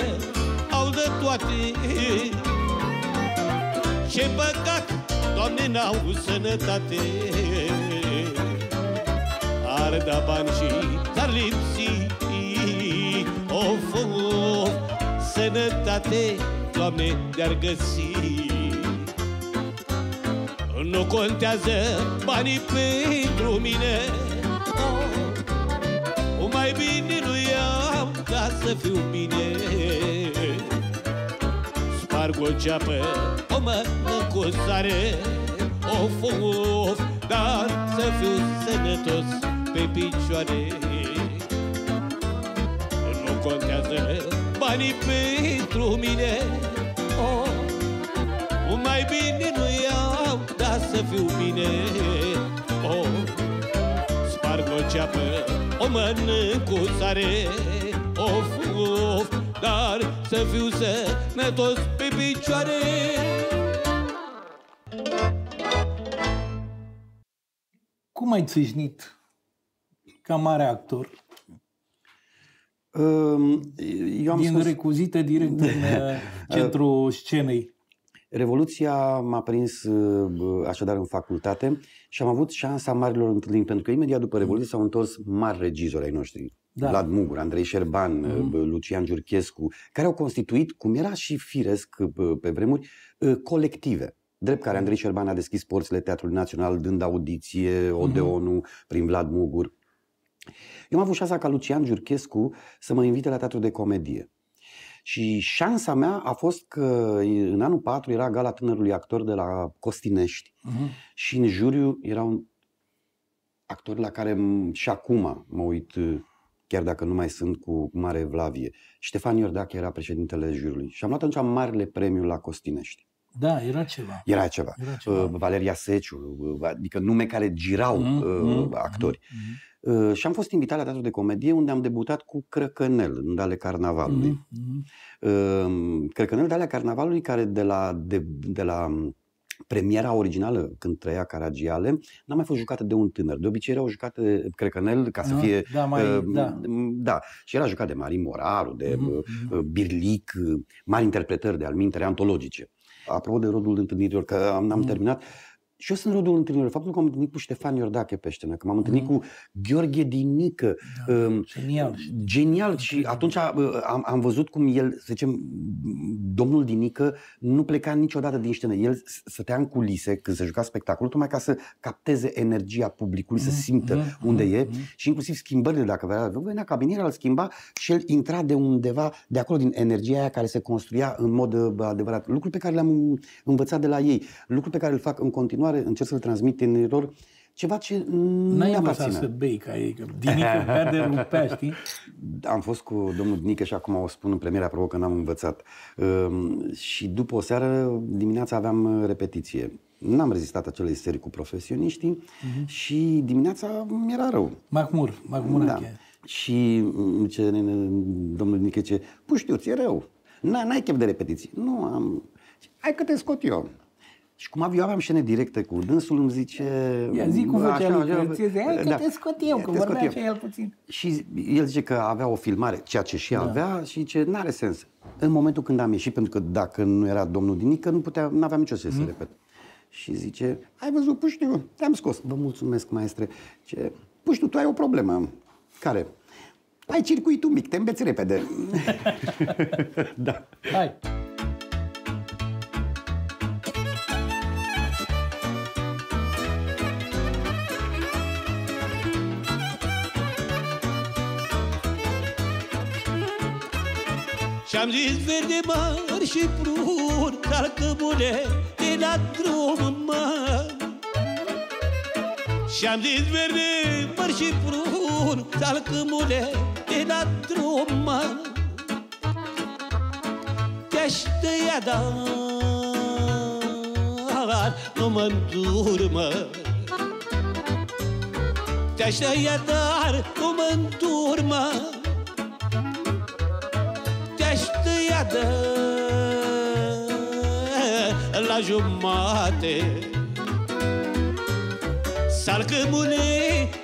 au de toate. Ce păcat, Doamne, n-au sănătate. Ar da bani și s-ar lipsi Of, of, sănătate, Doamne, de-ar găsi. Nu contează banii pentru mine să fiu bine. Sparg o ceapă, o mănânc cu sare Of, of, dar să fiu sănătos pe picioare. Nu contează banii pentru mine. Oh, Mai bine nu iau, dar să fiu bine. Oh, Sparg o ceapă, o mănânc cu sare Of, of, dar să fiu sănătos pe picioare Cum ai țâșnit ca mare actor? Um, Eu am Din spus, recuzite direct în uh, centrul scenei. Revoluția m-a prins uh, așadar în facultate și am avut șansa marilor întâlniri, pentru că imediat după Revoluție s-au întors mari regizori ai noștri. Da. Da. Vlad Mugur, Andrei Șerban, Mhm. mm-hmm. Lucian Giurchescu, care au constituit, cum era și firesc uh, pe vremuri, uh, colective. Drept care Andrei Șerban a deschis porțile Teatrului Național dând audiție, Odeonul, prin Vlad Mugur. Eu am avut șansa ca Lucian Giurchescu să mă invite la teatru de comedie. Și șansa mea a fost că în anul 4 era gala tânărului actor de la Costinești Mhm. și în juriu era un actor la care m- și acum mă uit, uh, chiar dacă nu mai sunt cu mare evlavie. Ștefan Iordache era președintele juriului și am luat atunci marele premiu la Costinești. Da, era ceva. Era ceva. Era ceva. Uh, Valeria Seciu, uh, adică nume care girau Mhm, uh, mhm, actori. mhm, Uh, și am fost invitat la teatru de comedie unde am debutat cu Crăcănel în ale carnavalului. mhm, mhm. Uh, Crăcănel de alea carnavalului care de la, de, de la um, premiera originală când trăia Caragiale n-a mai fost jucată de un tânăr. De obicei erau jucate Crăcănel ca să Da, fie... da, mai- uh, da. da. Și era jucat de Marin Moraru, de Mhm, uh, mhm. uh, Birlic, uh, mari interpretări de almintere antologice. Apropo de rodul întâlnirilor, că am, am Mhm. terminat, și eu sunt rodul întâlnirilor. Faptul că m-am întâlnit cu Ștefan Iordache pe scenă, că m-am întâlnit Mhm. cu Gheorghe Dinică, Da. um, Genial. Genial și atunci uh, am, am văzut cum el, să zicem, domnul Dinică nu pleca niciodată din scenă. El s- stătea în culise când se juca spectacolul, tocmai ca să capteze energia publicului, să Mhm, simtă mhm, unde mhm, e mhm. și inclusiv schimbările, dacă vrea, venea cabiniera, îl schimba și el intra de undeva, de acolo, din energia aia care se construia în mod uh, adevărat. Lucruri pe care le-am învățat de la ei, lucruri pe care îl fac în continuare, încerc să-l transmit tinerilor, ceva ce nu N-ai ne învățat aparține. să bei ca ei, că dinică verde rupea, știi? Am fost cu domnul Dinică și acum o spun în premiera, apropo că n-am învățat. Um, și după o seară, dimineața aveam uh, repetiție. N-am rezistat acelei serii cu profesioniștii și dimineața mi-era rău. Mahmur, Mahmur Da. Ache. Și mm, ce, domnul Dinică ce, puștiu, ți-e rău. N- N-ai chef de repetiții. Nu am. Hai că te scot eu. Și cum eu aveam scene directe cu dânsul, îmi zice... Ia zi cu vocea așa, lui, așa, că ți hai că da, te scot eu, că te scot vorbea eu. așa el puțin. Și el zice că avea o filmare, ceea ce și avea, și zice, n-are sens. În momentul când am ieșit, pentru că dacă nu era domnul Dinică, nu putea, n-aveam nicio sens să repet. Și zice, ai văzut, puștiu, te-am scos. Vă mulțumesc, maestre. Ce, puștiu, tu ai o problemă. Care? Ai circuitul mic, te înveți repede. da. Hai. Și-am zis verde mări și prun Calcămune de la drum mă Și-am zis verde mări și prun Calcămune de la drum mă Te-aș tăia, da dar nu mă înturmă Te-aș tăia, dar nu mă înturmă tăia, dar la jumate Salcâmule,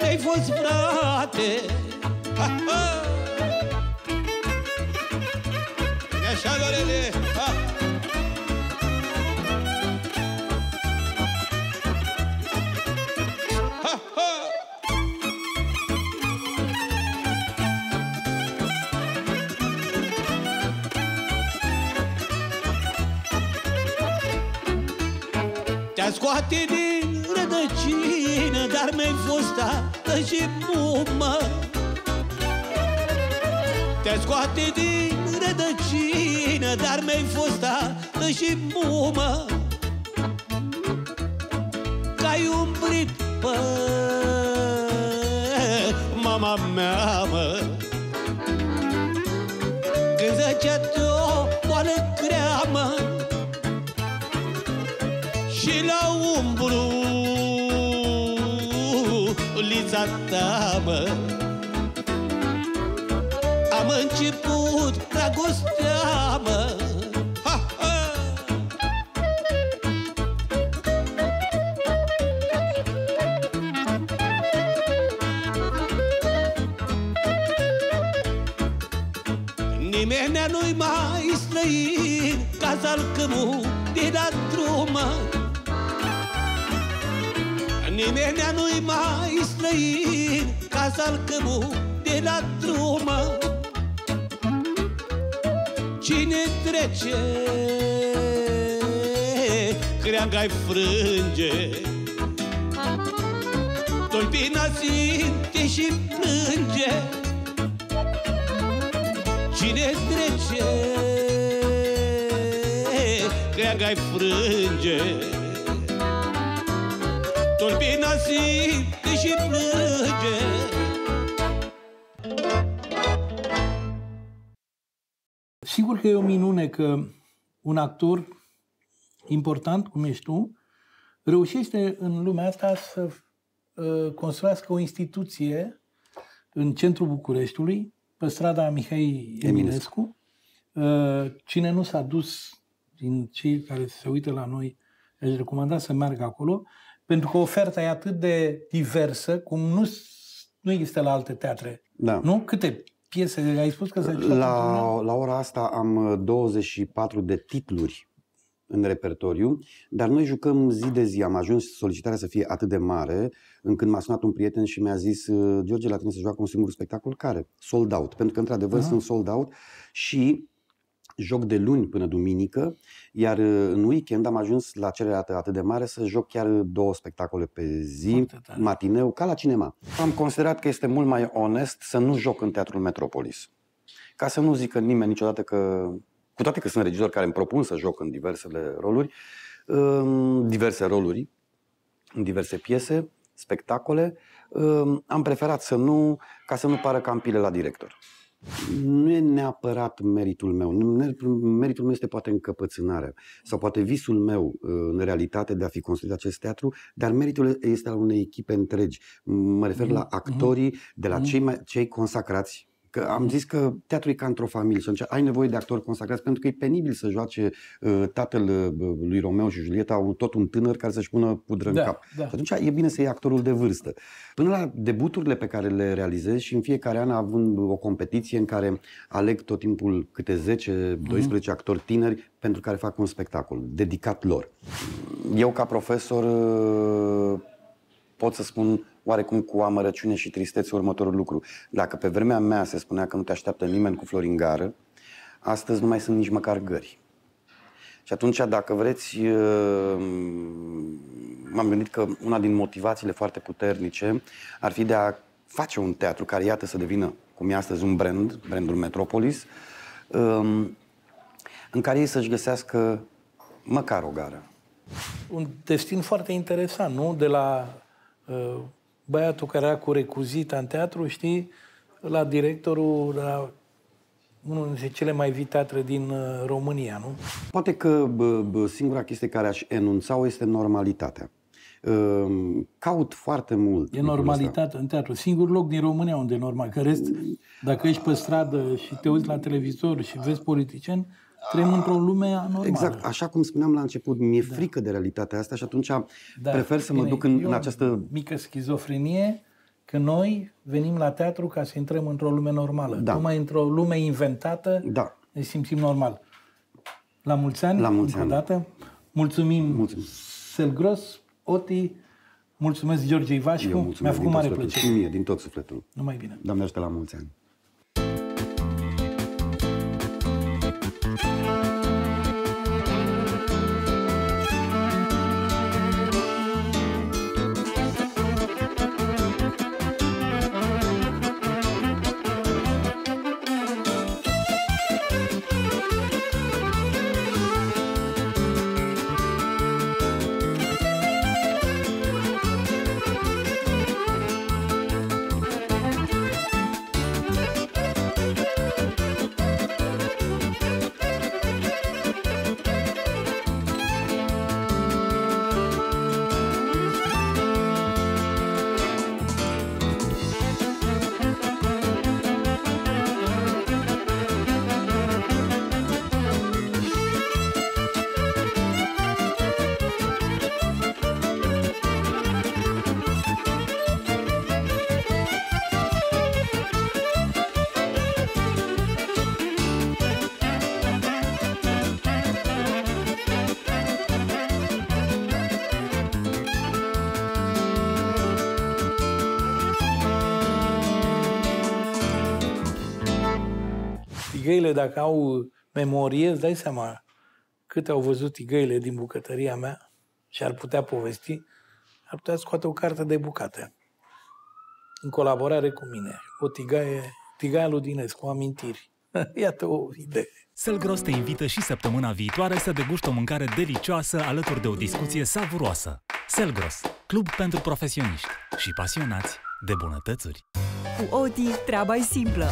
ai fost frate ha, ha. Scoate din rădăcină Dar mi-ai fost tată și mumă Te scoate din rădăcină Dar mi-ai fost tată și mumă Că ai umbrit pe mama mea, mă. Când zăcea-te și la umbru lița ta, mă Am început dragostea, Nimeni nu-i mai străin Ca salcămu de la drumă Cine trece Creanga-i frânge. Tolpina simte și plânge. Cine trece Creanga-i frânge Tolpina simte și plânge. Sigur că e o minune că un actor important, cum ești tu, reușește în lumea asta să uh, construiască o instituție în centrul Bucureștiului, pe strada Mihai Eminescu. Uh, cine nu s-a dus din cei care se uită la noi, aș recomanda să meargă acolo, pentru că oferta e atât de diversă, cum nu, nu există la alte teatre. Da. Nu? Câte piese? Ai spus că se La, la ora asta am uh, 24 de titluri în repertoriu, dar noi jucăm zi de zi. Am ajuns solicitarea să fie atât de mare, încât m-a sunat un prieten și mi-a zis uh, George, la tine se joacă un singur spectacol care? Sold out. Pentru că, într-adevăr, Aha. sunt sold out și joc de luni până duminică, iar uh, în weekend am ajuns la cererea atât, atât de mare să joc chiar două spectacole pe zi, Foarte tare. matineu, ca la cinema. Am considerat că este mult mai onest să nu joc în Teatrul Metropolis. Ca să nu zică nimeni niciodată că, cu toate că sunt regizori care îmi propun să joc în diversele roluri, în diverse roluri, în diverse piese, spectacole, am preferat să nu, ca să nu pară cam pile la director. Nu e neapărat meritul meu. Meritul meu este poate încăpățânarea sau poate visul meu în realitate de a fi construit acest teatru, dar meritul este al unei echipe întregi. Mă refer la actorii, de la cei, mai, cei consacrați Că am zis că teatru e ca într-o familie și atunci ai nevoie de actori consacrați pentru că e penibil să joace uh, tatăl uh, lui Romeo și Julieta un, tot un tânăr care să-și pună pudră Da, în cap. da. Și atunci e bine să iei actorul de vârstă. Până la debuturile pe care le realizez și în fiecare an având o competiție în care aleg tot timpul câte 10-12 actori tineri pentru care fac un spectacol dedicat lor. Eu ca profesor uh, pot să spun oarecum cu amărăciune și tristețe următorul lucru. Dacă pe vremea mea se spunea că nu te așteaptă nimeni cu flori în gară, astăzi nu mai sunt nici măcar gări. Și atunci, dacă vreți, uh, m-am gândit că una din motivațiile foarte puternice ar fi de a face un teatru care, iată, să devină, cum e astăzi, un brand, brandul Metropolis, um, în care ei să-și găsească măcar o gară. un destin foarte interesant, nu? De la uh, băiatul care era cu recuzita în teatru, știi, la directorul, la unul dintre cele mai vii teatre din uh, România, nu? Poate că bă, bă, singura chestie care aș enunța-o este normalitatea. Ehm, Caut foarte mult. E lucrul ăsta. normalitate în teatru. Singur loc din România unde e normal. Că rest, dacă ești pe stradă și te uiți la televizor și vezi politicieni, trăim într-o lume anormală. Exact, așa cum spuneam la început, mi-e da. frică de realitatea asta și atunci Da, prefer să mă bine, duc în, e în o această... mică schizofrenie că noi venim la teatru ca să intrăm într-o lume normală. Da. Numai într-o lume inventată Da. ne simțim normal. La mulți ani, La mulți încă o ani. dată. Mulțumim, Mulțumim. Selgros, Oti, mulțumesc George Ivașcu, Eu mi-a mulțumesc făcut din tot mare sufletul. plăcere. Și mie, din tot sufletul. Numai bine. Doamne ajută la mulți ani. thank you Tigăile, dacă au memorie, îți dai seama câte au văzut tigăile din bucătăria mea și ar putea povesti, ar putea scoate o carte de bucate. În colaborare cu mine. O tigaie, tigaia lui Dinescu, amintiri. Iată o idee. Selgros te invită și săptămâna viitoare să deguști o mâncare delicioasă alături de o discuție savuroasă. Selgros, club pentru profesioniști și pasionați de bunătățuri. Cu Oti, treaba e simplă.